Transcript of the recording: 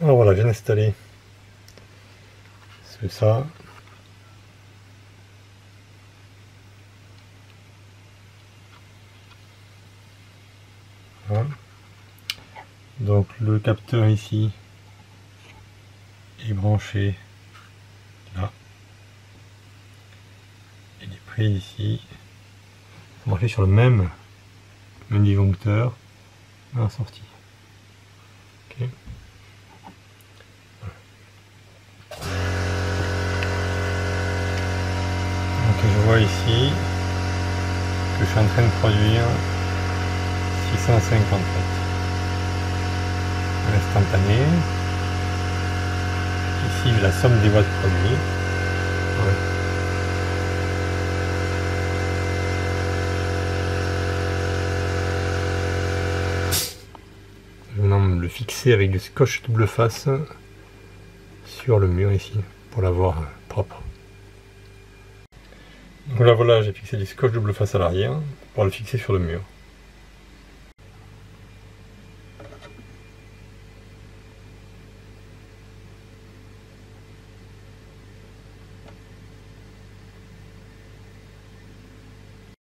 Alors voilà, je viens d'installer c'est ça. Donc le capteur ici est branché là. Il est pris ici. Branché sur le même, même à la sortie. Je vois ici que je suis en train de produire 650 watts instantané. Ici, j'ai la somme des watts produits. Je vais maintenant le fixer avec du scotch double face sur le mur ici pour l'avoir propre. Donc là voilà, j'ai fixé du scotch double face à l'arrière pour le fixer sur le mur.